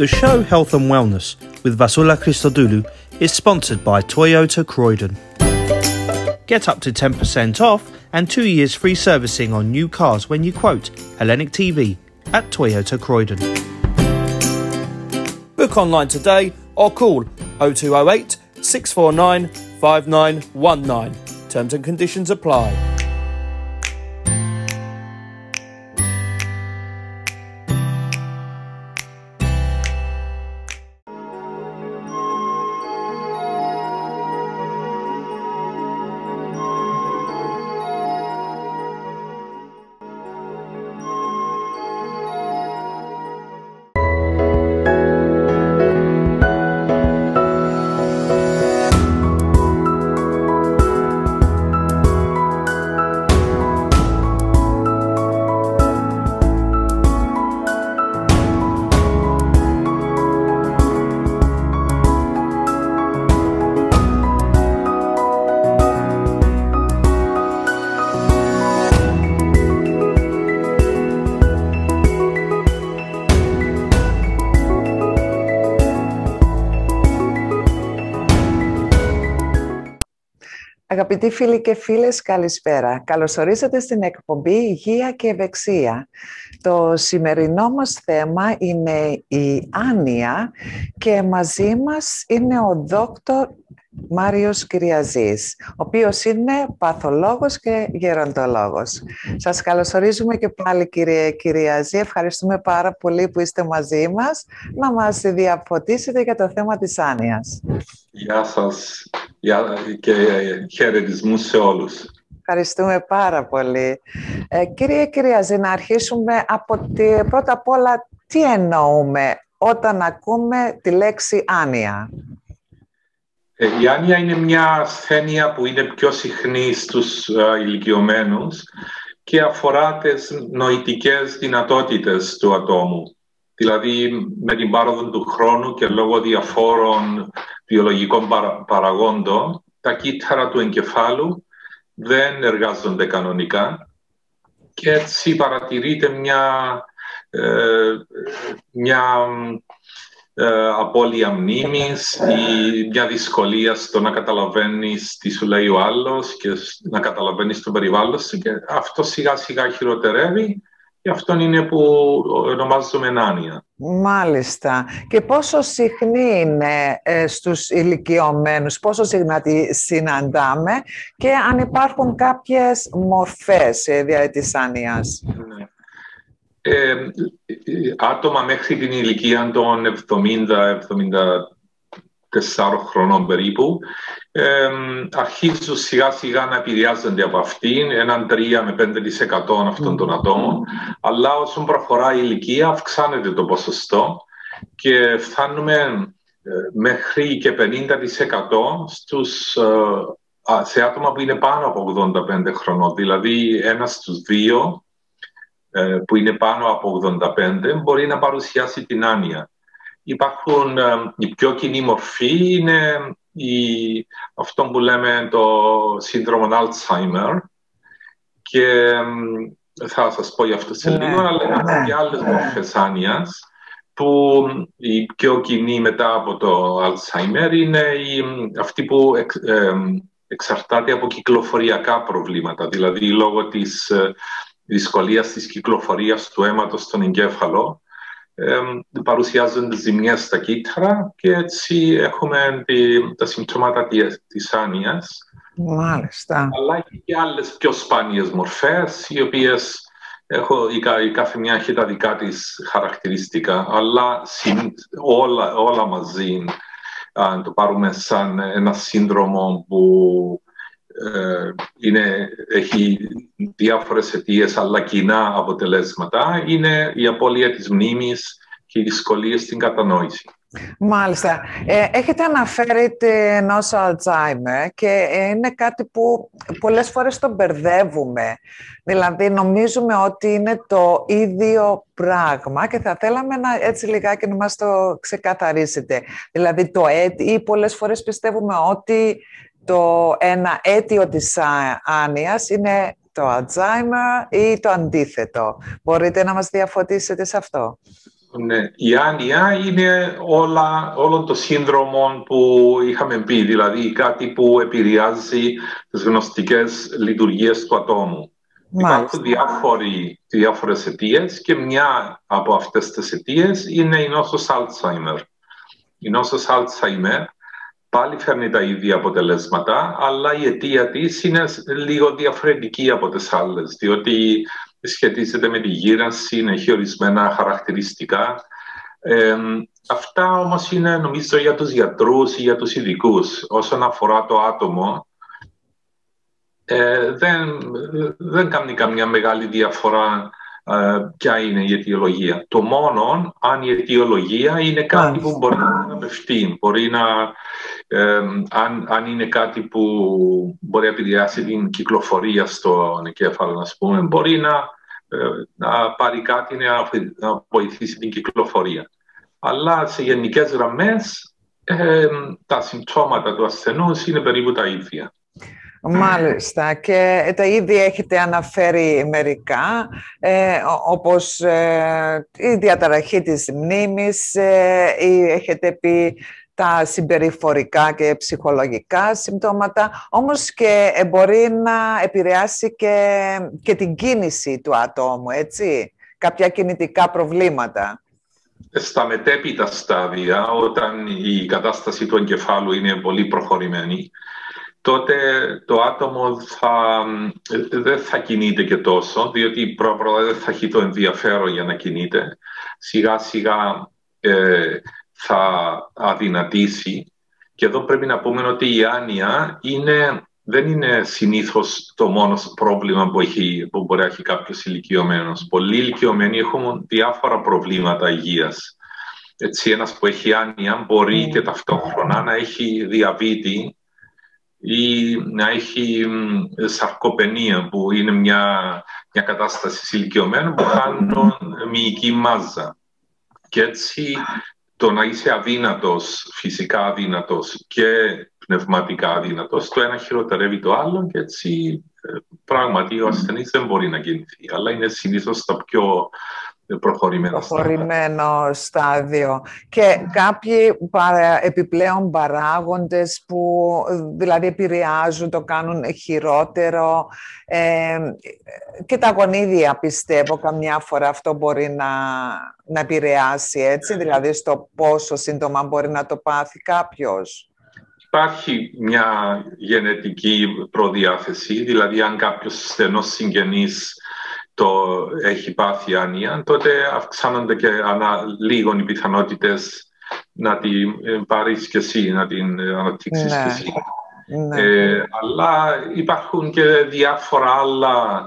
The show Health and Wellness with Vasula Christodoulou is sponsored by Toyota Croydon. Get up to 10% off and two years free servicing on new cars when you quote Hellenic TV at Toyota Croydon. Book online today or call 0208 649 5919. Terms and conditions apply. Αγαπητοί φίλοι και φίλες, καλησπέρα. Καλωσορίσατε στην εκπομπή Υγεία και Ευεξία. Το σημερινό μας θέμα είναι η άνοια και μαζί μας είναι ο δόκτωρ Μάριος Κυριαζής, ο οποίος είναι παθολόγος και γεροντολόγος. Σας καλωσορίζουμε και πάλι κύριε Κυριαζή. Ευχαριστούμε πάρα πολύ που είστε μαζί μας να μας διαφωτίσετε για το θέμα της άνοιας. Γεια σας και χαιρετισμούς σε όλους. Ευχαριστούμε πάρα πολύ. Ε, κύριε Κυριαζή, να αρχίσουμε από τη, πρώτα απ' όλα τι εννοούμε όταν ακούμε τη λέξη άνοια; Ε, η άνοια είναι μια ασθένεια που είναι πιο συχνή στους ε, ηλικιωμένους και αφορά τις νοητικές δυνατότητες του ατόμου. Δηλαδή, με την πάροδο του χρόνου και λόγω διαφόρων βιολογικών παραγόντων, τα κύτταρα του εγκεφάλου δεν εργάζονται κανονικά και έτσι παρατηρείται μια, ε, μια ε, απώλεια μνήμης ή μια δυσκολία στο να καταλαβαίνεις τι σου λέει ο άλλος και να καταλαβαίνεις το περιβάλλον σου και αυτό σιγά σιγά χειροτερεύει και αυτό είναι που ονομάζουμε άνοια. Μάλιστα. Και πόσο συχνή είναι ε, στους ηλικιωμένους, πόσο συχνά τη συναντάμε και αν υπάρχουν κάποιες μορφές ε, δια της άνοιας; Ναι. Ε, άτομα μέχρι την ηλικία των 70-74 χρονών περίπου ε, αρχίζουν σιγά σιγά να επηρεάζονται από αυτήν, έναν 3 με 5% αυτών των ατόμων, αλλά όσο προχωράει η ηλικία αυξάνεται το ποσοστό και φτάνουμε ε, μέχρι και 50% στους, ε, σε άτομα που είναι πάνω από 85 χρονών, δηλαδή ένας στους δύο ε, που είναι πάνω από 85 μπορεί να παρουσιάσει την άνοια. Υπάρχουν, ε, η πιο κοινή μορφή είναι η, αυτό που λέμε το σύνδρομο Alzheimer και ε, θα σας πω για αυτό σε ναι, λίγο, αλλά υπάρχουν ναι. και άλλες μορφές άνοιας που η πιο κοινή μετά από το Alzheimer είναι η, αυτή που εξαρτάται από κυκλοφοριακά προβλήματα, δηλαδή λόγω της δυσκολίας της κυκλοφορίας του αίματος στον εγκέφαλο. Ε, παρουσιάζονται ζημιές στα κύτταρα και έτσι έχουμε τη, τα συμπτώματα της άνοιας. Μάλιστα. Αλλά έχει και άλλες πιο σπάνιες μορφές, οι οποίες έχω, η, η κάθε μια έχει τα δικά της χαρακτηριστικά, αλλά όλα, όλα μαζί, αν το πάρουμε σαν ένα σύνδρομο που ε, είναι, έχει διάφορες αιτίες αλλά κοινά αποτελέσματα είναι η απώλεια της μνήμης και οι δυσκολίες στην κατανόηση. Μάλιστα. Ε, έχετε αναφέρει την νόσο Alzheimer και είναι κάτι που πολλές φορές το μπερδεύουμε. Δηλαδή νομίζουμε ότι είναι το ίδιο πράγμα και θα θέλαμε να έτσι λιγάκι να μας το ξεκαθαρίσετε. Δηλαδή το έτη ή πολλές φορές πιστεύουμε ότι το ένα αίτιο της άνοιας είναι το Alzheimer ή το αντίθετο. Μπορείτε να μας διαφωτίσετε σε αυτό. Ναι. Η άνοια είναι όλα, όλο το σύνδρομο που είχαμε πει, δηλαδή κάτι που επηρεάζει τις γνωστικές λειτουργίες του ατόμου. Υπάρχουν διάφοροι, διάφορες αιτίες και μια από αυτές τις αιτίες είναι η νόσος Alzheimer. Η νόσος Alzheimer πάλι φέρνει τα ίδια αποτελέσματα, αλλά η αιτία της είναι λίγο διαφορετική από τις άλλες, διότι σχετίζεται με τη γύρανση, έχει ορισμένα χαρακτηριστικά. Ε, αυτά όμως είναι νομίζω για τους γιατρούς ή για τους ειδικούς. Όσον αφορά το άτομο, ε, δεν, δεν κάνει καμιά μεγάλη διαφορά ε, ποια είναι η αιτιολογία. Το μόνο αν η αιτιολογία είναι κάτι που μπορεί να αναπευθεί, μπορεί να, ε, αν, αν είναι κάτι που μπορεί να επηρεάσει την κυκλοφορία στο εγκέφαλο, ας πούμε, μπορεί να, ε, να πάρει κάτι να, να βοηθήσει την κυκλοφορία. Αλλά σε γενικές γραμμές τα συμπτώματα του ασθενούς είναι περίπου τα ίδια. Μάλιστα και τα ήδη έχετε αναφέρει μερικά ε, όπως ε, η διαταραχή της μνήμης ε, ή έχετε πει τα συμπεριφορικά και ψυχολογικά συμπτώματα όμως και μπορεί να επηρεάσει και, και την κίνηση του ατόμου, έτσι, κάποια κινητικά προβλήματα. Στα μετέπειτα στάδια, όταν η κατάσταση του εγκεφάλου είναι πολύ προχωρημένη, τότε το άτομο θα, δεν θα κινείται και τόσο, διότι πρώτα δεν θα έχει το ενδιαφέρον για να κινείται. Σιγά σιγά ε, θα αδυνατήσει. Και εδώ πρέπει να πούμε ότι η άνοια είναι, δεν είναι συνήθως το μόνο πρόβλημα που, έχει, που μπορεί να έχει κάποιος ηλικιωμένος. Πολλοί ηλικιωμένοι έχουν διάφορα προβλήματα υγείας. Έτσι, ένας που έχει άνοια μπορεί mm. και ταυτόχρονα να έχει διαβήτη ή να έχει σαρκοπενία που είναι μια, μια κατάσταση ηλικιωμένων που χάνουν μυϊκή μάζα. Και έτσι το να είσαι αδύνατος, φυσικά αδύνατος και πνευματικά αδύνατος, το ένα χειροτερεύει το άλλο και έτσι ε, πράγματι ο ασθενής δεν μπορεί να κινηθεί. Αλλά είναι συνήθως τα πιο προχωρημένο, προχωρημένο στάδιο. Και κάποιοι επιπλέον παράγοντες που δηλαδή επηρεάζουν, το κάνουν χειρότερο ε, και τα γονίδια πιστεύω καμιά φορά αυτό μπορεί να, να επηρεάσει έτσι, δηλαδή στο πόσο σύντομα μπορεί να το πάθει κάποιος. Υπάρχει μια γενετική προδιάθεση, δηλαδή αν κάποιος στενός συγγενής το έχει πάθει άνοια, τότε αυξάνονται και ανά λίγο οι πιθανότητες να την ε, πάρεις και εσύ, να την αναπτύξεις ναι. και εσύ. Ναι. Ε, αλλά υπάρχουν και διάφορα άλλα,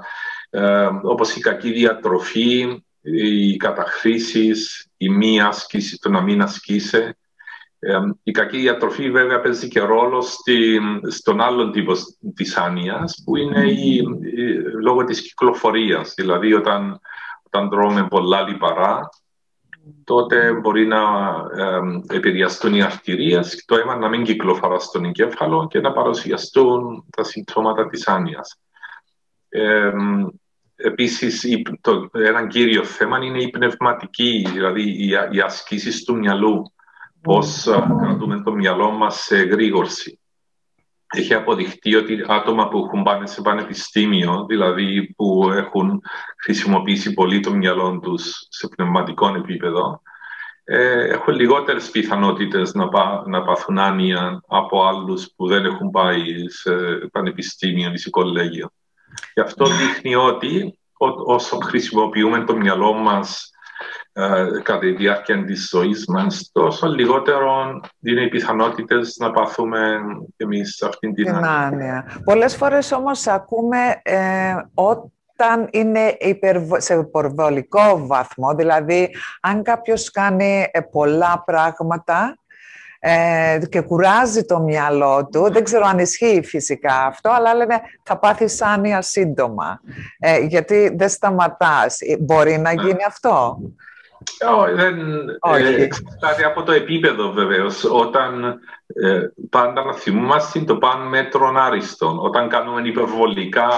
ε, όπως η κακή διατροφή, οι καταχρήσεις, η μη άσκηση, το να μην ασκήσει, η κακή διατροφή βέβαια παίζει και ρόλο στη, στον άλλον τύπο της άνοιας που είναι η, λόγω της κυκλοφορίας. Δηλαδή όταν, όταν τρώμε πολλά λιπαρά τότε μπορεί να ε, επηρεαστούν οι αρτηρίες και το αίμα να μην κυκλοφορά στον εγκέφαλο και να παρουσιαστούν τα συμπτώματα της άνοιας. Ε, επίσης, το, ένα κύριο θέμα είναι η πνευματική, δηλαδή οι, οι ασκήσεις του μυαλού πώς κρατούμε το μυαλό μας σε γρήγορση. Έχει αποδειχτεί ότι άτομα που έχουν πάει σε πανεπιστήμιο, δηλαδή που έχουν χρησιμοποιήσει πολύ το μυαλό τους σε πνευματικό επίπεδο, ε, έχουν λιγότερες πιθανότητες να, πά, να πάθουν άνοια από άλλους που δεν έχουν πάει σε πανεπιστήμιο ή σε κολέγιο. Γι' αυτό δείχνει ότι όσο χρησιμοποιούμε το μυαλό μας ε, κατά τη διάρκεια της ζωής μας, τόσο λιγότερο είναι οι πιθανότητες να παθούμε εμείς αυτήν την άνοια. Πολλές φορές όμως ακούμε ε, όταν είναι σε υπερβολικό βαθμό, δηλαδή αν κάποιος κάνει ε, πολλά πράγματα ε, και κουράζει το μυαλό του. Δεν ξέρω αν ισχύει φυσικά αυτό, αλλά λένε θα πάθεις άνοια σύντομα, ε, γιατί δεν σταματάς. Μπορεί να γίνει αυτό; Όχι, δεν ε, εξαρτάται από το επίπεδο βεβαίως. Όταν ε, πάντα να θυμούμαστε το παν μέτρων άριστον. Όταν κάνουμε υπερβολικά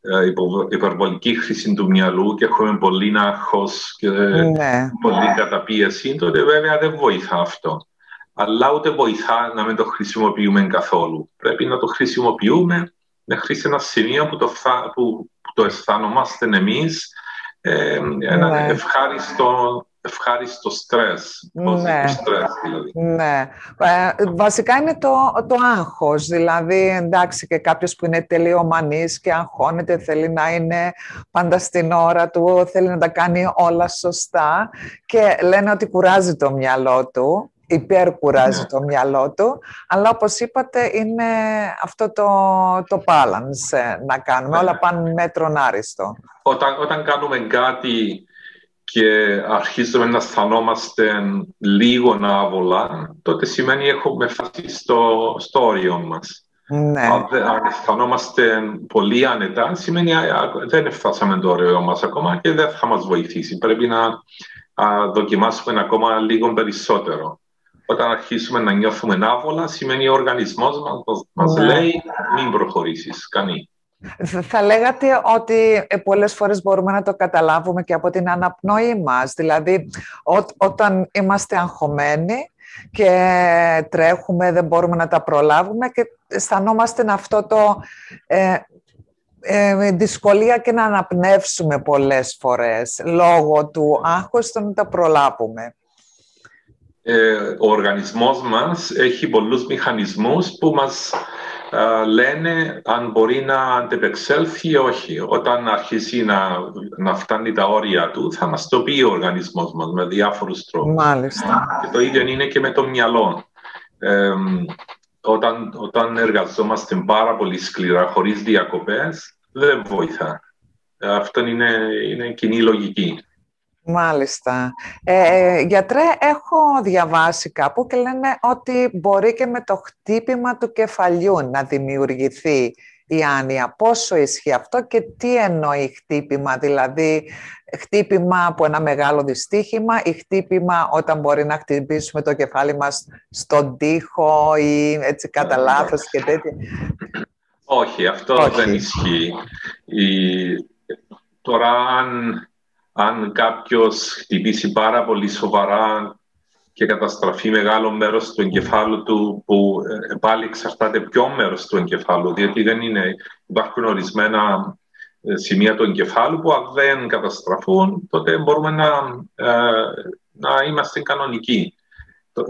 ε, υπερβολική χρήση του μυαλού και έχουμε πολύ άγχος και ναι. πολύ καταπίεση, τότε βέβαια δεν βοηθά αυτό. Αλλά ούτε βοηθά να μην το χρησιμοποιούμε καθόλου. Πρέπει να το χρησιμοποιούμε μέχρι σε ένα σημείο που το, που, το αισθάνομαστε εμείς ε, ένα ναι. ευχάριστο ευχάριστο στρες, ναι. στρες δηλαδή. Ναι. Ε, βασικά είναι το, το άγχος, δηλαδή εντάξει και κάποιος που είναι τελειομανής και αγχώνεται θέλει να είναι πάντα στην ώρα του, θέλει να τα κάνει όλα σωστά και λένε ότι κουράζει το μυαλό του υπερκουράζει ναι. το μυαλό του, αλλά όπως είπατε είναι αυτό το, το balance ε, να κάνουμε, όλα πάνε μέτρον άριστο. Όταν, όταν κάνουμε κάτι και αρχίζουμε να αισθανόμαστε λίγο άβολα, τότε σημαίνει έχουμε φτάσει στο, στο όριο μας. Ναι. Αν, αισθανόμαστε πολύ άνετα, σημαίνει δεν φτάσαμε το όριο μας ακόμα και δεν θα μας βοηθήσει. Πρέπει να α, δοκιμάσουμε ακόμα λίγο περισσότερο. Όταν αρχίσουμε να νιώθουμε άβολα, σημαίνει ο οργανισμός μας, μας ναι. λέει μην προχωρήσεις, κανεί. Θα λέγατε ότι ε, πολλές φορές μπορούμε να το καταλάβουμε και από την αναπνοή μας. Δηλαδή, όταν είμαστε αγχωμένοι και τρέχουμε, δεν μπορούμε να τα προλάβουμε και αισθανόμαστε αυτό το ε, ε, δυσκολία και να αναπνεύσουμε πολλές φορές λόγω του άγχους το να τα προλάβουμε. Ε, ο οργανισμός μας έχει πολλούς μηχανισμούς που μας λένε αν μπορεί να αντεπεξέλθει ή όχι. Όταν αρχίσει να, να φτάνει τα όρια του, θα μας το πει ο οργανισμός μας με διάφορους τρόπους. Μάλιστα. Και το ίδιο είναι και με το μυαλό. όταν, όταν εργαζόμαστε πάρα πολύ σκληρά, χωρίς διακοπές, δεν βοηθά. Αυτό είναι, είναι κοινή λογική. Μάλιστα. Ε, γιατρέ, έχω διαβάσει κάπου και λένε ότι μπορεί και με το χτύπημα του κεφαλιού να δημιουργηθεί η άνοια. Πόσο ισχύει αυτό και τι εννοεί χτύπημα, δηλαδή χτύπημα από ένα μεγάλο δυστύχημα ή χτύπημα όταν μπορεί να χτυπήσουμε το κεφάλι μας στον τοίχο ή έτσι κατά λάθος και τέτοια. Όχι, αυτό δεν ισχύει. Τώρα, αν αν κάποιος χτυπήσει πάρα πολύ σοβαρά και καταστραφεί μεγάλο μέρος του εγκεφάλου του, που ε, πάλι εξαρτάται ποιο μέρος του εγκεφάλου, διότι δεν είναι, υπάρχουν ορισμένα ε, σημεία του εγκεφάλου που αν δεν καταστραφούν, τότε μπορούμε να, ε, να είμαστε κανονικοί.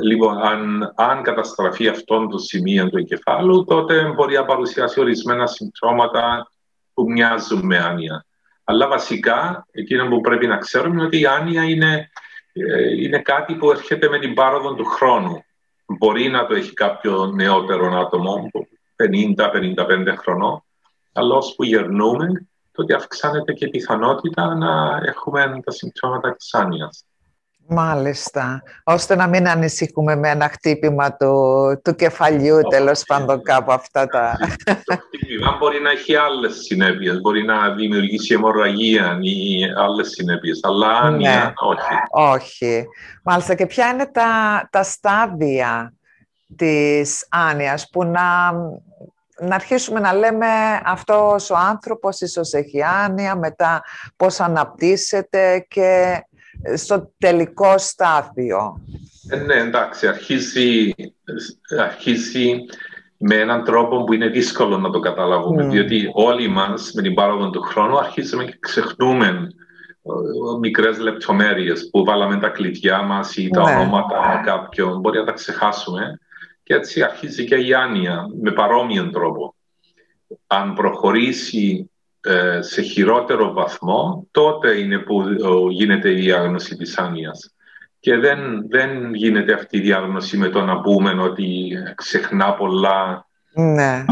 Λοιπόν, αν, αν καταστραφεί αυτόν το σημείο του εγκεφάλου, τότε μπορεί να παρουσιάσει ορισμένα συμπτώματα που μοιάζουν με άνοια. Αλλά βασικά, εκείνο που πρέπει να ξέρουμε είναι ότι η άνοια είναι, ε, είναι κάτι που έρχεται με την πάροδο του χρόνου. Μπορεί να το έχει κάποιο νεότερο άτομο, 50-55 χρονών, αλλά όσο που γερνούμε, τότε αυξάνεται και η πιθανότητα να έχουμε τα συμπτώματα της άνοιας. Μάλιστα. Ώστε να μην ανησυχούμε με ένα χτύπημα του, του κεφαλιού, oh, τέλος πάντων κάπου αυτά τα... Το χτύπημα μπορεί να έχει άλλες συνέπειες. Μπορεί να δημιουργήσει αιμορραγία ή άλλες συνέπειες. Αλλά άνοια, ναι. όχι. Όχι. Μάλιστα. Και ποια είναι τα, τα στάδια της άνοιας που να, να αρχίσουμε να λέμε αυτός ο άνθρωπος ίσως έχει άνοια, μετά πώς αναπτύσσεται και στο τελικό στάδιο. Ε, ναι, εντάξει, αρχίζει, αρχίζει με έναν τρόπο που είναι δύσκολο να το καταλάβουμε, mm. διότι όλοι μας με την πάροδο του χρόνου αρχίζουμε και ξεχνούμε ε, μικρές λεπτομέρειες που βάλαμε τα κλειδιά μας ή τα ναι. ονόματα κάποιον, μπορεί να τα ξεχάσουμε και έτσι αρχίζει και η άνοια με παρόμοιο τρόπο. Αν προχωρήσει ε, σε χειρότερο βαθμό, τότε είναι που γίνεται η διάγνωση της άνοιας. Και δεν, δεν γίνεται αυτή η διάγνωση με το να πούμε ότι ξεχνά πολλά. Ναι.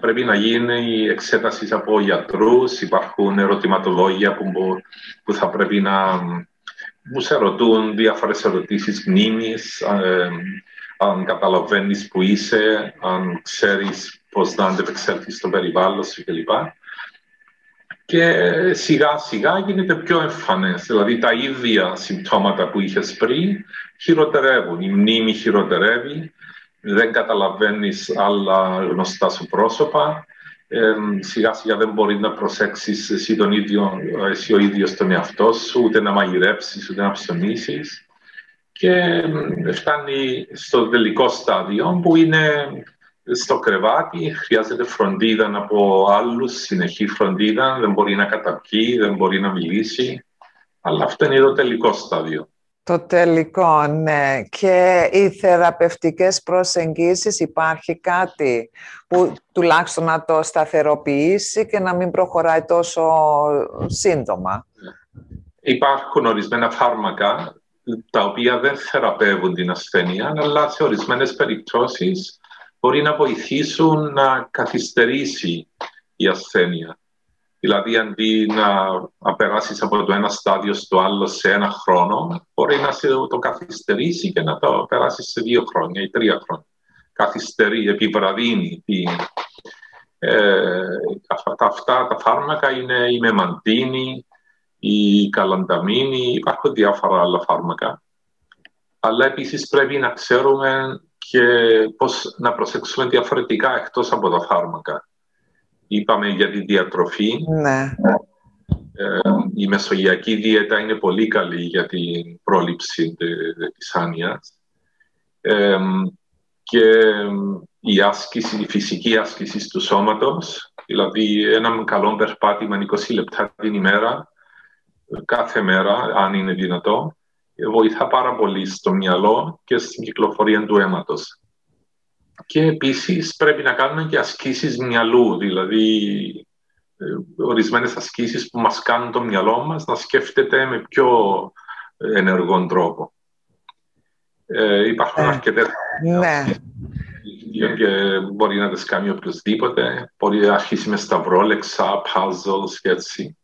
Πρέπει να γίνει η εξέταση από γιατρούς, υπάρχουν ερωτηματολόγια που, που θα πρέπει να μου σε ρωτούν διάφορες ερωτήσεις μνήμης, ε, αν καταλαβαίνεις που είσαι, αν ξέρεις πώς να αντεπεξέλθεις στο περιβάλλον σου κλπ και σιγά σιγά γίνεται πιο εμφανές. Δηλαδή τα ίδια συμπτώματα που είχες πριν χειροτερεύουν. Η μνήμη χειροτερεύει, δεν καταλαβαίνεις άλλα γνωστά σου πρόσωπα, σιγά σιγά δεν μπορείς να προσέξεις εσύ, τον ίδιο, εσύ ο ίδιος τον εαυτό σου, ούτε να μαγειρέψεις, ούτε να ψωνίσεις. Και φτάνει στο τελικό στάδιο που είναι στο κρεβάτι, χρειάζεται φροντίδα από άλλους, συνεχή φροντίδα, δεν μπορεί να καταπιεί, δεν μπορεί να μιλήσει. Αλλά αυτό είναι το τελικό στάδιο. Το τελικό, ναι. Και οι θεραπευτικές προσεγγίσεις υπάρχει κάτι που τουλάχιστον να το σταθεροποιήσει και να μην προχωράει τόσο σύντομα; Υπάρχουν ορισμένα φάρμακα τα οποία δεν θεραπεύουν την ασθένεια, αλλά σε ορισμένες περιπτώσεις μπορεί να βοηθήσουν να καθυστερήσει η ασθένεια. Δηλαδή, αντί να, να περάσεις από το ένα στάδιο στο άλλο σε ένα χρόνο, μπορεί να σε το καθυστερήσει και να το περάσεις σε δύο χρόνια ή τρία χρόνια. Καθυστερεί, επιβραδύνει. Ε, αυτά τα φάρμακα είναι η μεμαντίνη, η καλανταμίνη, υπάρχουν διάφορα άλλα φάρμακα. Αλλά επίσης πρέπει να ξέρουμε και πώς να προσέξουμε διαφορετικά εκτός από τα φάρμακα είπαμε για τη διατροφή. Ναι. Ε, η μεσογειακή δίαιτα είναι πολύ καλή για την πρόληψη της άνοιας. Ε, και η άσκηση, η φυσική άσκηση του σώματος, δηλαδή ένα καλό περπάτημα 20 λεπτά την ημέρα, κάθε μέρα, αν είναι δυνατό, βοηθά πάρα πολύ στο μυαλό και στην κυκλοφορία του αίματος. Και επίσης πρέπει να κάνουμε και ασκήσεις μυαλού, δηλαδή ε, ορισμένες ασκήσεις που μας κάνουν το μυαλό μας να σκέφτεται με πιο ενεργό τρόπο. Ε, υπάρχουν ε, αρκετές ναι. και μπορεί να τις κάνει οποιοδήποτε. Μπορεί να αρχίσει με σταυρόλεξα, puzzles και έτσι.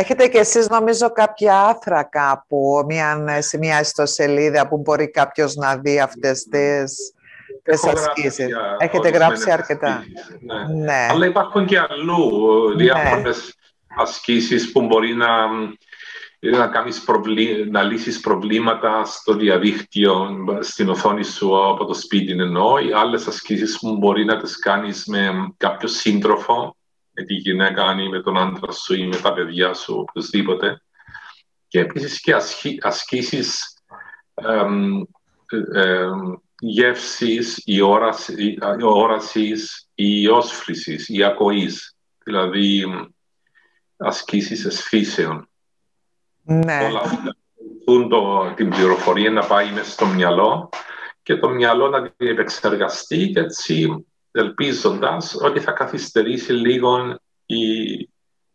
Έχετε και εσείς νομίζω κάποια άθρα κάπου, μια, σε μια ιστοσελίδα που μπορεί κάποιος να δει αυτές τις ασκήσεις; Έχετε γράψει αρκετά. Ναι. ναι. Αλλά υπάρχουν και αλλού διάφορες ναι. ασκήσεις που μπορεί να, να, κάνεις προβλή, να λύσεις προβλήματα στο διαδίκτυο, στην οθόνη σου από το σπίτι εννοώ. Οι άλλες ασκήσεις που μπορεί να τις κάνεις με κάποιο σύντροφο, με τη γυναίκα ή με τον άντρα σου ή με τα παιδιά σου, οπωσδήποτε. Και επίσης και ασκήσεις γεύσης, η όραση, η όρασης, η όσφρησης, η ακοής, δηλαδή ασκήσεις εσφύσεων. Ναι. Όλα αυτά το, την πληροφορία να πάει μέσα στο μυαλό και το μυαλό να την επεξεργαστεί και έτσι ελπίζοντας ότι θα καθυστερήσει λίγο η,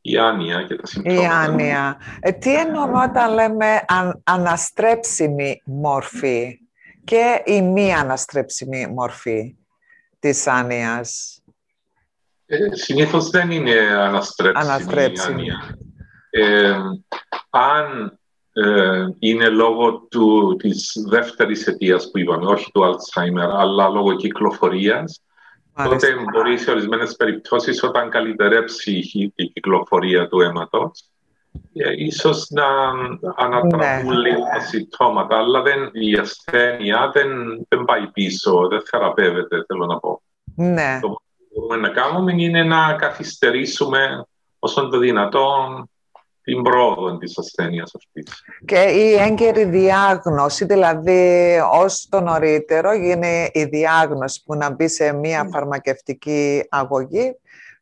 η άνοια και τα συμπτώματα. Η άνοια. Ε, τι εννοούμε όταν λέμε αν, αναστρέψιμη μόρφη και η μη αναστρέψιμη μορφή της άνοιας; Ε, συνήθως δεν είναι αναστρέψιμη, αναστρέψιμη. η άνοια. Ε, αν ε, είναι λόγω του, της δεύτερης αιτίας που είπαμε, όχι του Alzheimer, αλλά λόγω κυκλοφορίας, τότε μπορεί σε ορισμένες περιπτώσεις όταν καλυτερέψει η κυκλοφορία του αίματος, ε, ίσως να ανατραπούν ναι. τα συμπτώματα, αλλά δεν, η ασθένεια δεν, δεν πάει πίσω, δεν θεραπεύεται, θέλω να πω. Ναι. Το που μπορούμε να κάνουμε είναι να καθυστερήσουμε όσο το δυνατόν την πρόοδο της ασθένειας αυτής. Και η έγκαιρη διάγνωση, δηλαδή όσο το νωρίτερο γίνει η διάγνωση που να μπει σε μια ναι. φαρμακευτική αγωγή,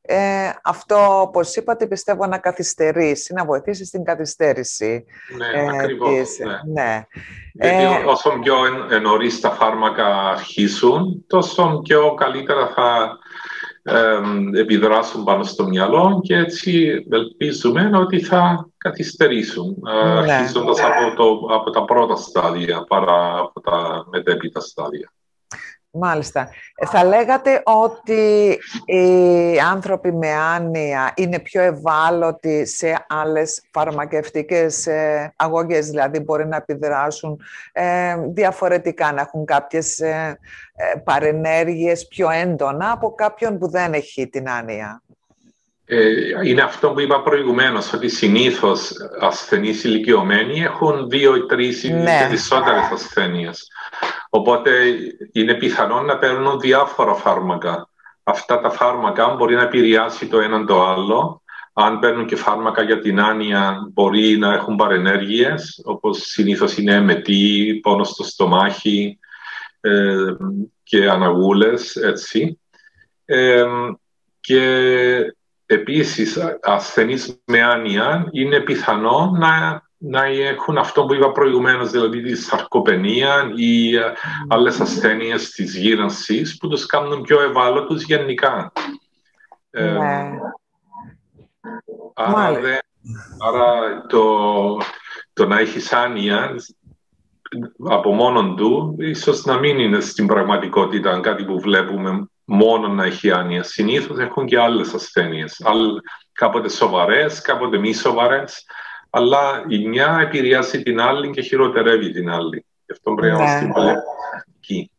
ε, αυτό, όπως είπατε, πιστεύω να καθυστερήσει, να βοηθήσει στην καθυστέρηση. Ναι, ε, ακριβώς. Ναι. ναι. Γιατί ε, όσο πιο εν, νωρίς τα φάρμακα αρχίσουν, τόσο πιο καλύτερα θα ε, επιδράσουν πάνω στο μυαλό και έτσι ελπίζουμε ότι θα καθυστερήσουν, ε, ναι. αρχίζοντας από, το, από τα πρώτα στάδια παρά από τα μετέπειτα στάδια. Μάλιστα. Ε, θα λέγατε ότι οι άνθρωποι με άνοια είναι πιο ευάλωτοι σε άλλες φαρμακευτικές ε, αγωγές, δηλαδή μπορεί να επιδράσουν ε, διαφορετικά, να έχουν κάποιες παρενέργειες πιο έντονα από κάποιον που δεν έχει την άνοια; Είναι αυτό που είπα προηγουμένως, ότι συνήθως ασθενείς ηλικιωμένοι έχουν δύο ή τρεις ή ναι. περισσότερες ασθένειες. Οπότε είναι πιθανό να παίρνουν διάφορα φάρμακα αυτά τα φάρμακα μπορεί να επηρεάσει το έναν το άλλο. Αν παίρνουν και φάρμακα για την άνοια, μπορεί να έχουν παρενέργειες, όπως συνήθως είναι εμετή, πόνο στο στομάχι ε, και αναγούλες, έτσι. Ε, και επίσης, ασθενείς με άνοια είναι πιθανό να να έχουν αυτό που είπα προηγουμένως, δηλαδή τη σαρκοπενία ή ε, άλλες ασθένειες της γύρανσης που τους κάνουν πιο ευάλωτους γενικά. Ναι. άρα, άρα το, το να έχεις άνοια από μόνον του, ίσως να μην είναι στην πραγματικότητα κάτι που βλέπουμε μόνο να έχει άνοια. Συνήθως έχουν και άλλες ασθένειες, κάποτε σοβαρές, κάποτε μη σοβαρές αλλά η μια επηρεάζει την άλλη και χειροτερεύει την άλλη. Γι' αυτό πρέπει να είμαστε εκεί.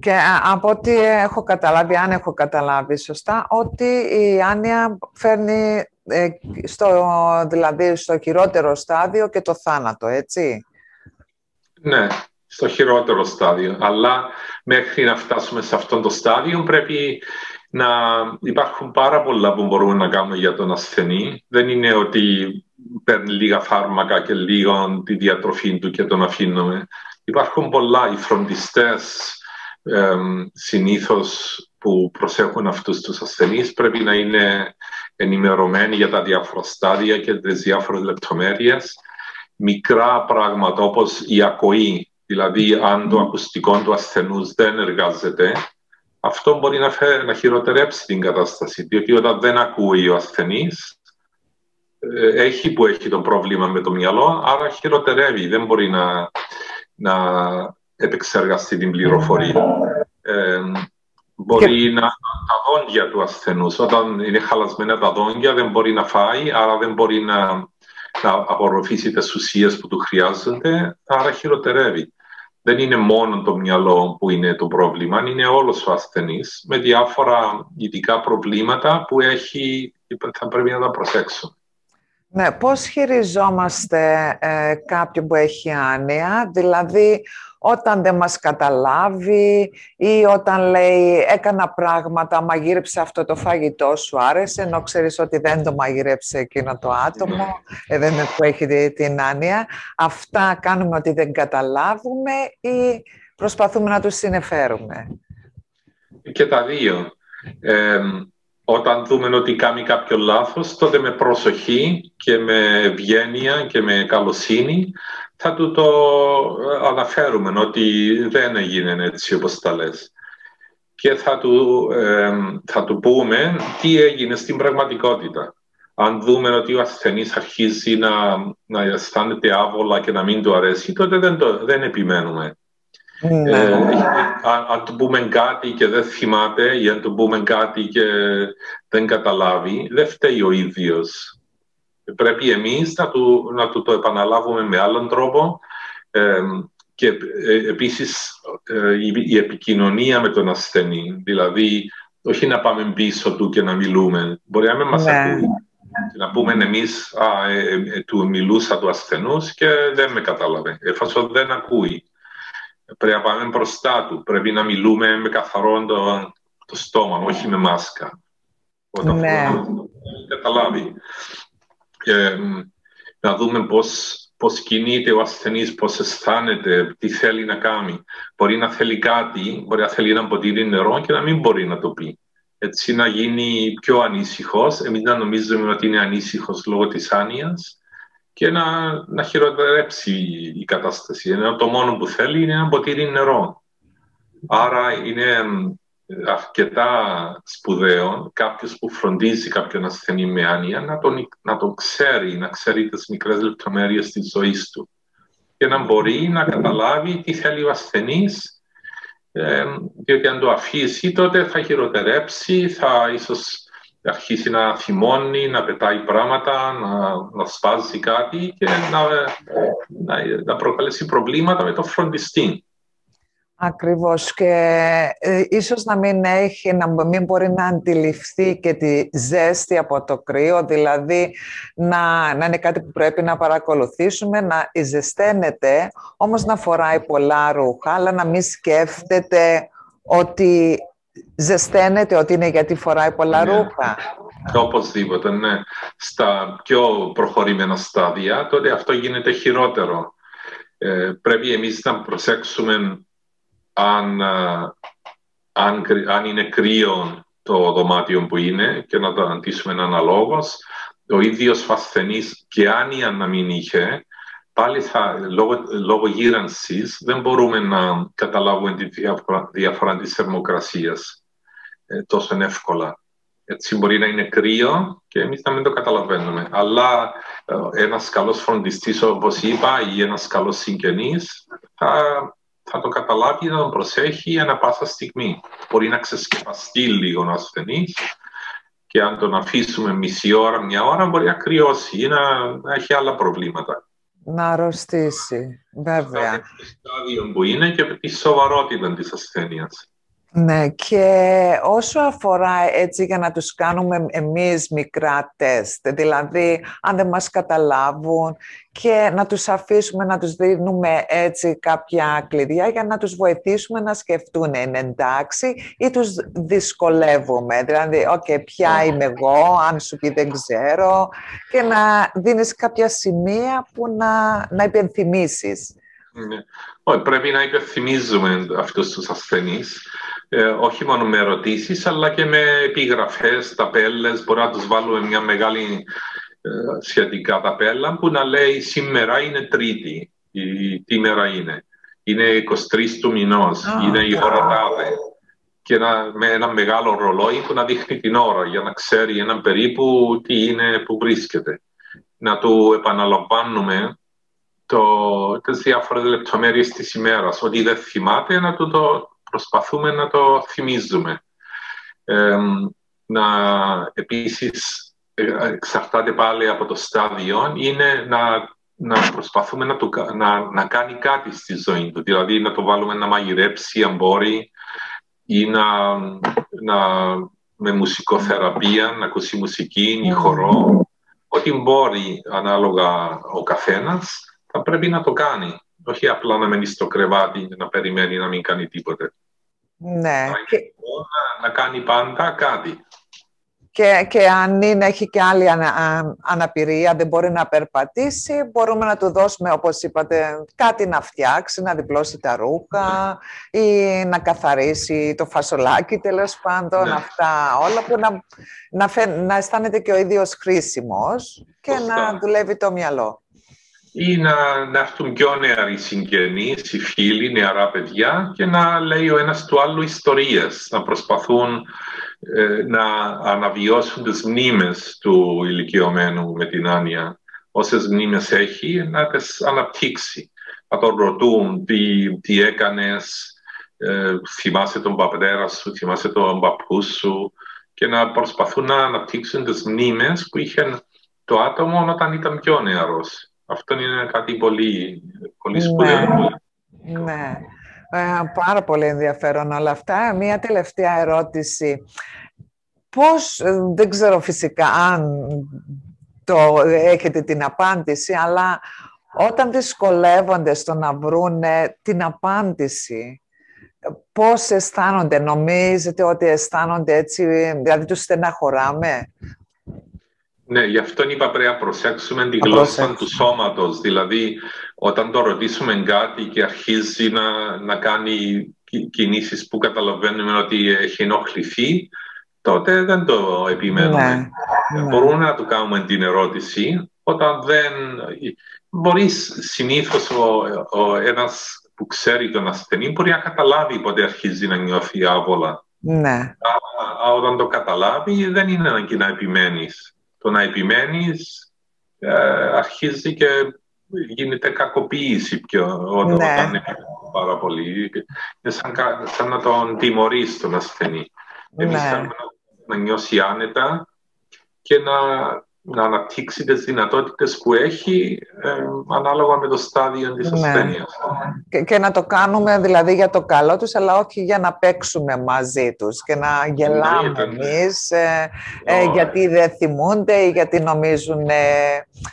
Και από ό,τι έχω καταλάβει, αν έχω καταλάβει σωστά, ότι η άνοια φέρνει ε, στο, δηλαδή στο χειρότερο στάδιο και το θάνατο, έτσι. Ναι, στο χειρότερο στάδιο. Αλλά μέχρι να φτάσουμε σε αυτό το στάδιο πρέπει να υπάρχουν πάρα πολλά που μπορούμε να κάνουμε για τον ασθενή. Δεν είναι ότι παίρνει λίγα φάρμακα και λίγο τη διατροφή του και τον αφήνουμε. Υπάρχουν πολλά οι φροντιστές ε, συνήθως που προσέχουν αυτούς τους ασθενείς πρέπει να είναι ενημερωμένοι για τα διάφορα στάδια και τις διάφορες λεπτομέρειες. Μικρά πράγματα όπως η ακοή, δηλαδή αν το ακουστικό του ασθενούς δεν εργάζεται, αυτό μπορεί να, να χειροτερέψει την κατάσταση, διότι όταν δεν ακούει ο ασθενής, ε, έχει που έχει το πρόβλημα με το μυαλό, άρα χειροτερεύει, δεν μπορεί να, να επεξεργαστεί την πληροφορία. Ε, μπορεί να τα δόντια του ασθενούς. Όταν είναι χαλασμένα τα δόντια δεν μπορεί να φάει, άρα δεν μπορεί να, να απορροφήσει τις ουσίες που του χρειάζονται, άρα χειροτερεύει. Δεν είναι μόνο το μυαλό που είναι το πρόβλημα, είναι όλος ο ασθενής με διάφορα ειδικά προβλήματα που έχει, θα πρέπει να τα προσέξουμε. Ναι, πώς χειριζόμαστε ε, κάποιον που έχει άνοια, δηλαδή όταν δεν μας καταλάβει ή όταν λέει έκανα πράγματα, μαγείρεψε αυτό το φαγητό σου άρεσε, ενώ ξέρεις ότι δεν το μαγείρεψε εκείνο το άτομο, ε, δεν είναι που έχει την άνοια. Αυτά κάνουμε ότι δεν καταλάβουμε ή προσπαθούμε να τους συνεφέρουμε; Και τα δύο. Ε, όταν δούμε ότι κάνει κάποιο λάθος, τότε με προσοχή και με ευγένεια και με καλοσύνη θα του το αναφέρουμε ότι δεν έγινε έτσι όπως τα λες. Και θα του, θα του πούμε τι έγινε στην πραγματικότητα. Αν δούμε ότι ο ασθενής αρχίζει να, να αισθάνεται άβολα και να μην του αρέσει, τότε δεν, το, δεν επιμένουμε. Ναι. Ε, αν, αν του πούμε κάτι και δεν θυμάται ή αν του πούμε κάτι και δεν καταλάβει, δεν φταίει ο ίδιος. Πρέπει εμείς να του, να του το επαναλάβουμε με άλλον τρόπο ε, και ε, επίσης ε, η, επικοινωνία με τον ασθενή, δηλαδή όχι να πάμε πίσω του και να μιλούμε. Μπορεί να μην μας ναι. ακούει. Να πούμε εμείς, α, του μιλούσα του ασθενούς και δεν με κατάλαβε, εφόσον δεν ακούει. Πρέπει να πάμε μπροστά του. Πρέπει να μιλούμε με καθαρό το, το στόμα, όχι με μάσκα. Όταν ναι. καταλάβει. Και, να δούμε πώς, πώς κινείται ο ασθενής, πώς αισθάνεται, τι θέλει να κάνει. Μπορεί να θέλει κάτι, μπορεί να θέλει ένα ποτήρι νερό και να μην μπορεί να το πει. Έτσι να γίνει πιο ανήσυχος. Εμείς να νομίζουμε ότι είναι ανήσυχος λόγω της άνοιας και να, να χειροτερέψει η κατάσταση. Ενώ το μόνο που θέλει είναι ένα ποτήρι νερό. Άρα είναι αρκετά σπουδαίο κάποιος που φροντίζει κάποιον ασθενή με άνοια να τον, να τον ξέρει, να ξέρει τις μικρές λεπτομέρειες της ζωής του και να μπορεί να καταλάβει τι θέλει ο ασθενής ε, διότι αν το αφήσει τότε θα χειροτερέψει, θα ίσως αρχίσει να θυμώνει, να πετάει πράγματα, να, να σπάζει κάτι και να, να, να προκαλέσει προβλήματα με το φροντιστή. Ακριβώς και ε, ίσως να μην έχει, να μην μπορεί να αντιληφθεί και τη ζέστη από το κρύο, δηλαδή να, να είναι κάτι που πρέπει να παρακολουθήσουμε, να ζεσταίνεται, όμως να φοράει πολλά ρούχα, αλλά να μην σκέφτεται ότι ζεσταίνεται ότι είναι γιατί φοράει πολλά ναι. ρούχα. Οπωσδήποτε, ναι. Στα πιο προχωρημένα στάδια, τότε αυτό γίνεται χειρότερο. Ε, πρέπει εμείς να προσέξουμε αν, αν, αν είναι κρύο το δωμάτιο που είναι και να το αντίσουμε αναλόγως. Ο ίδιος ασθενής και άνοια να μην είχε, πάλι θα, λόγω, λόγω γύρανσης δεν μπορούμε να καταλάβουμε τη διαφορά, διαφορά της θερμοκρασίας ε, τόσο εύκολα. Έτσι μπορεί να είναι κρύο και εμείς να μην το καταλαβαίνουμε. Αλλά ε, ένας καλός φροντιστής, όπως είπα, ή ένας καλός συγγενής θα, θα το καταλάβει να τον προσέχει ανά πάσα στιγμή. Μπορεί να ξεσκεπαστεί λίγο ο ασθενής και αν τον αφήσουμε μισή ώρα, μια ώρα, μπορεί να κρυώσει ή να, να έχει άλλα προβλήματα. Να αρρωστήσει, βέβαια. Το στάδιο που είναι και τη σοβαρότητα της ασθένειας. Ναι, και όσο αφορά έτσι για να τους κάνουμε εμείς μικρά τεστ, δηλαδή αν δεν μας καταλάβουν και να τους αφήσουμε να τους δίνουμε έτσι κάποια κλειδιά για να τους βοηθήσουμε να σκεφτούν είναι εντάξει ή τους δυσκολεύουμε, δηλαδή ok, ποια είμαι εγώ, αν σου πει δεν ξέρω και να δίνεις κάποια σημεία που να, να υπενθυμίσεις. Ναι. πρέπει να υπενθυμίζουμε αυτούς τους ασθενείς ε, όχι μόνο με ερωτήσεις, αλλά και με επιγραφές, ταπέλες. Μπορεί να τους βάλουμε μια μεγάλη ε, σχετικά ταπέλα που να λέει σήμερα είναι Τρίτη. Η, τι μέρα είναι; Είναι 23 του μηνός, είναι η ώρα τάδε. Και ένα, με ένα μεγάλο ρολόι που να δείχνει την ώρα για να ξέρει ένα περίπου τι είναι που βρίσκεται. Να του επαναλαμβάνουμε το, τις διάφορες λεπτομέρειες της ημέρας. Ότι δεν θυμάται να του το προσπαθούμε να το θυμίζουμε. Ε, να, επίσης, εξαρτάται πάλι από το στάδιο, είναι να, να προσπαθούμε να, το, να, να κάνει κάτι στη ζωή του. Δηλαδή να το βάλουμε να μαγειρέψει αν μπορεί ή να, να με μουσικοθεραπεία, να ακούσει μουσική ή χορό. Ό,τι μπορεί ανάλογα ο καθένας θα πρέπει να το κάνει. Όχι απλά να μένει στο κρεβάτι και να περιμένει να μην κάνει τίποτε. Ναι. Να, να κάνει πάντα κάτι. Και, και αν είναι, έχει και άλλη αναπηρία, δεν μπορεί να περπατήσει, μπορούμε να του δώσουμε, όπως είπατε, κάτι να φτιάξει, να διπλώσει τα ρούχα ή να καθαρίσει το φασολάκι, τέλος πάντων, ναι. αυτά όλα που να, να, να αισθάνεται και ο ίδιος χρήσιμος και να δουλεύει το μυαλό ή να, να έρθουν πιο νεαροί συγγενείς, οι φίλοι, νεαρά παιδιά και να λέει ο ένας του άλλου ιστορίες, να προσπαθούν ε, να αναβιώσουν τις μνήμες του ηλικιωμένου με την άνοια. Όσες μνήμες έχει, να τις αναπτύξει. Να τον ρωτούν τι, τι έκανες, ε, θυμάσαι τον πατέρα σου, θυμάσαι τον παππού σου και να προσπαθούν να αναπτύξουν τις μνήμες που είχε το άτομο όταν ήταν πιο νεαρός. Αυτό είναι κάτι πολύ, πολύ ναι. σπουδαίο. Ναι. Ε, πάρα πολύ ενδιαφέρον όλα αυτά. Μία τελευταία ερώτηση. Πώς, ε, δεν ξέρω φυσικά αν το έχετε την απάντηση, αλλά όταν δυσκολεύονται στο να βρουν την απάντηση, πώς αισθάνονται, νομίζετε ότι αισθάνονται έτσι, δηλαδή τους στεναχωράμε, ναι, γι' αυτό είπα πρέπει να προσέξουμε τη γλώσσα του σώματος. Δηλαδή, όταν το ρωτήσουμε κάτι και αρχίζει να, να κάνει κινήσεις που καταλαβαίνουμε ότι έχει ενοχληθεί, τότε δεν το επιμένουμε. Ναι, ναι. Μπορούμε να του κάνουμε την ερώτηση όταν δεν... Μπορείς συνήθως ο, ο ένας που ξέρει τον ασθενή μπορεί να καταλάβει πότε αρχίζει να νιώθει άβολα. Ναι. Α, όταν το καταλάβει δεν είναι ανάγκη να επιμένεις το να επιμένεις ε, αρχίζει και γίνεται κακοποίηση πιο όταν, ναι. όταν πάρα πολύ. Είναι σαν, σαν να τον τιμωρείς τον ασθενή. Ναι. Εμείς θέλουμε να, να νιώσει άνετα και να, να αναπτύξει τις δυνατότητες που έχει ε, ανάλογα με το στάδιο της ναι. ασθένειας. Και, και, να το κάνουμε δηλαδή για το καλό τους, αλλά όχι για να παίξουμε μαζί τους και να γελάμε ναι, εμείς ε, ε, γιατί δεν θυμούνται ή γιατί νομίζουν ε,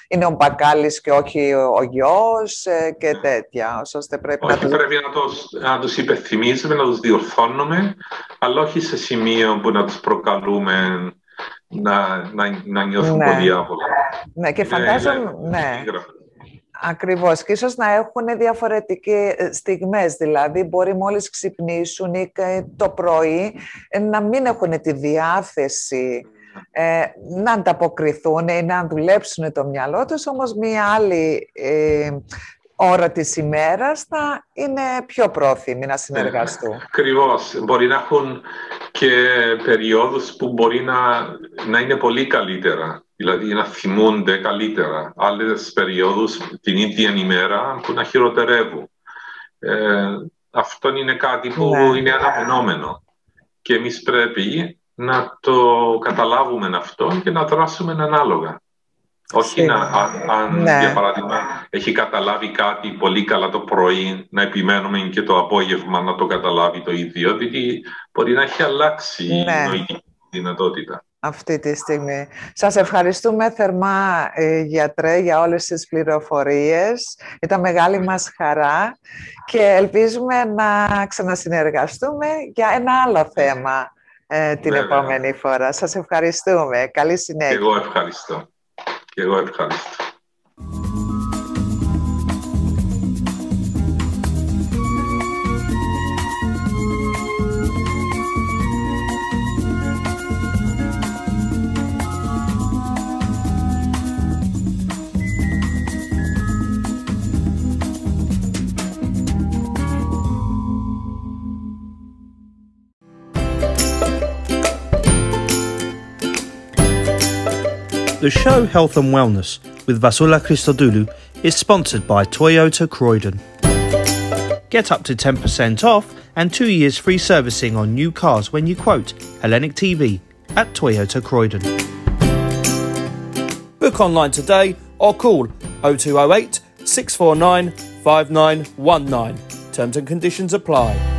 είναι ο μπακάλης και όχι ο γιος ε, και τέτοια. Ώστε πρέπει όχι, να πρέπει να, τους, να τους υπενθυμίζουμε, να τους διορθώνουμε, αλλά όχι σε σημείο που να τους προκαλούμε να, να, να νιώθουν ναι. πολύ άβολα. Ναι, και φαντάζομαι, ναι. Ακριβώς. Και ίσως να έχουν διαφορετικές ε, στιγμές. Δηλαδή, μπορεί μόλις ξυπνήσουν ή το πρωί ε, να μην έχουν τη διάθεση ε, να ανταποκριθούν ή να δουλέψουν το μυαλό τους, όμως μία άλλη ε, ώρα της ημέρας θα είναι πιο πρόθυμοι να συνεργαστούν. Ε, Ακριβώς. Μπορεί να έχουν και περιόδους που μπορεί να, να είναι πολύ καλύτερα. Δηλαδή να θυμούνται καλύτερα. Άλλες περιόδους την ίδια ημέρα που να χειροτερεύουν. Ε, αυτό είναι κάτι που ναι. είναι αναμενόμενο. Και εμείς πρέπει να το καταλάβουμε αυτό και να δράσουμε ανάλογα. Όχι να, αν, ναι. για παράδειγμα έχει καταλάβει κάτι πολύ καλά το πρωί, να επιμένουμε και το απόγευμα να το καταλάβει το ίδιο, διότι μπορεί να έχει αλλάξει ναι. η νοητική δυνατότητα. Αυτή τη στιγμή. Σας ευχαριστούμε θερμά, ε, γιατρέ, για όλες τις πληροφορίες. Ήταν μεγάλη μας χαρά και ελπίζουμε να ξανασυνεργαστούμε για ένα άλλο θέμα ε, την επόμενη φορά. Σας ευχαριστούμε. Καλή συνέχεια. Εγώ ευχαριστώ. Και εγώ ευχαριστώ. The show Health and Wellness with Vasula Christodoulou is sponsored by Toyota Croydon. Get up to 10% off and two years free servicing on new cars when you quote Hellenic TV at Toyota Croydon. Book online today or call 0208 649 5919. Terms and conditions apply.